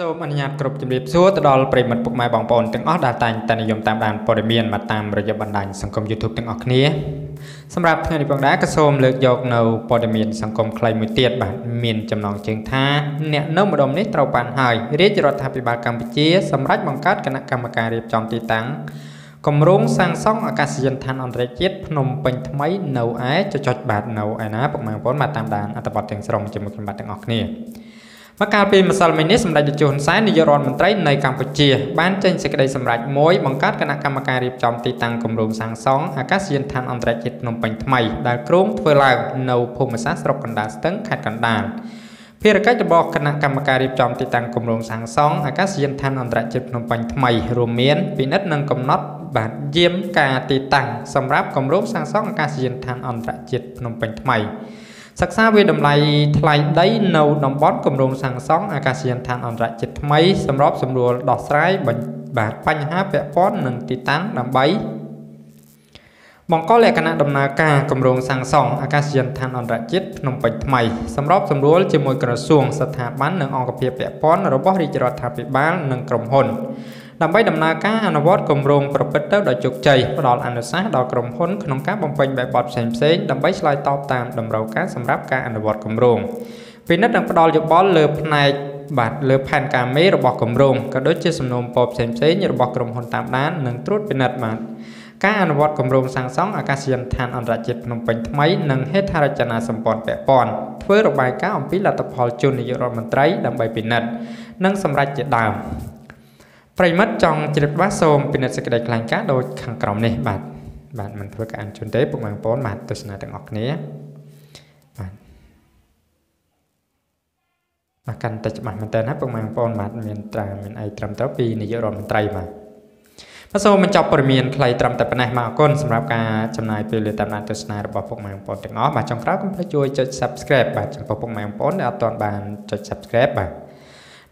សូមអនុញ្ញាតគ្រប់ជំរាបសួរទៅដល់ប្រិយមិត្តពុកម៉ែបងប្អូនទាំងអស់ដែលតែងតែនិយមតាមដានព័ត៌មានមកតាមរយៈបណ្ដាញសង្គម YouTube ទាំងអស់គ្នាសម្រាប់ថ្ងៃនេះផងដែរក៏សូមលើកយកនៅព័ត៌មានសង្គមខ្លីមួយទៀតបាទមានចំណងជើងថាអ្នកនៅម្ដុំនេះត្រូវបានហើយរាជរដ្ឋាភិបាលកម្ពុជាសម្រេចបង្កើតគណៈកម្មការរៀបចំទីតាំងគម្រោងសាងសង់អាកាសយានដ្ឋានអន្តរជាតិភ្នំពេញថ្មីនៅឯចចុចបាទនៅឯណាពុកម៉ែបងប្អូនបាទតាមដានអត្ថបទទាំងស្រុងជាមួយខ្ញុំបាទទាំងអស់គ្នា មកកាលពីម្សិលមិញនេះសម្ដេចតេជោហ៊ុនសែននាយករដ្ឋមន្ត្រីនៃកម្ពុជាបានចេញសេចក្តីសម្រេចមួយបង្កើតគណៈកម្មការរៀបចំទីតាំងគម្រោងសាងសង់អាកាសយានដ្ឋានអន្តរជាតិភ្នំពេញថ្មីដែលគ្រោងធ្វើឡើងនៅភូមិសាស្ត្រស្រុកកណ្ដាលស្ទឹងខេត្តកណ្ដាលភារកិច្ចរបស់គណៈកម្មការរៀបចំទីតាំងគម្រោងសាងសង់អាកាសយានដ្ឋានអន្តរជាតិភ្នំពេញថ្មីរួមមានពិនិត្យនិងកំណត់បាទយាមការទីតាំងសម្រាប់គម្រោងសាងសង់អាកាសយានដ្ឋានអន្តរជាតិភ្នំពេញថ្មី សិក្សាវិតម្លៃថ្លៃដីនៅតំបន់គម្រោងសាងសង់អាកាសយានដ្ឋានអន្តរជាតិថ្មីសម្របសម្រួលដោះស្រាយបាទបញ្ហាពាក់ព័ន្ធនឹងទីតាំងដើម្បីបង្កលក្ខណៈដំណើរការគម្រោងសាងសង់អាកាសយានដ្ឋានអន្តរជាតិភ្នំពេញថ្មីសម្របសម្រួលជាមួយក្រសួងស្ថាប័ននិងអង្គភាពពាក់ព័ន្ធរបស់រាជរដ្ឋាភិបាលនិងក្រុមហ៊ុន ដើម្បីដំណើរការអនុវត្តគម្រោងប្រព្រឹត្តទៅដោយជោគជ័យផ្ដល់អនុសាសន៍ដល់ក្រុមហ៊ុនក្នុងការបំពេញបែបបទផ្សេងៗដើម្បីឆ្លើយតបតាមតម្រូវការសម្រាប់ការអនុវត្តគម្រោងពិនិត្យនិងផ្ដល់យោបល់លើផ្នែកបាទលើផែនការមេរបស់គម្រោងក៏ដូចជាសំណុំពរផ្សេងៗរបស់ក្រុមហ៊ុនតាមដាននិងត្រួតពិនិត្យបាទការអនុវត្តគម្រោងសាងសង់អាកាសយានដ្ឋានអន្តរជាតិភ្នំពេញថ្មីនិងហេដ្ឋារចនាសម្ព័ន្ធពាក់ព័ន្ធធ្វើរបាយការណ៍អំពីលទ្ធផលជូននាយករដ្ឋមន្ត្រីដើម្បីពិនិត្យនិងសម្រេចជាដើម ប្រិមិត្តចង់ជ្រាបច្បាស់សូមពិនិត្យសេចក្តីថ្លែងការណ៍ដូចខាងក្រោមនេះបាទបាទមិនធ្វើការអញ្ជើញទេពុកម៉ែបងប្អូនបាទទស្សនាទាំងអស់គ្នាបាទបាទកាន់តែច្បាស់មែនតើណាពុកម៉ែបងប្អូនបាទមានត្រាមានអីត្រឹមត្រូវពីនាយករដ្ឋមន្ត្រីបាទបាទសូមបញ្ចប់ព័ត៌មានខ្លីត្រឹមតែប៉ុណ្ណេះមកអរគុណសម្រាប់ការចំណាយពេលលើតាមដានទស្សនារបស់ពុកម៉ែបងប្អូនទាំងអស់បាទចុងក្រោយកុំភ្លេចជួយចុច Subscribe បាទចំពោះពុកម៉ែបងប្អូនដែលអត់ទាន់បានចុច Subscribe បាទ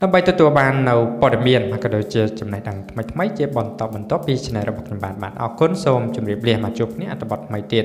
ដើម្បីទទួលបាននៅព័ត៌មានក៏ដូចជាចំណេះដឹងថ្មីៗជាបន្តបន្តពី Channel របស់ខ្ញុំបាទបាទអរគុណសូមជម្រាបលាមកជួបគ្នាអត្ថបទថ្មីទៀត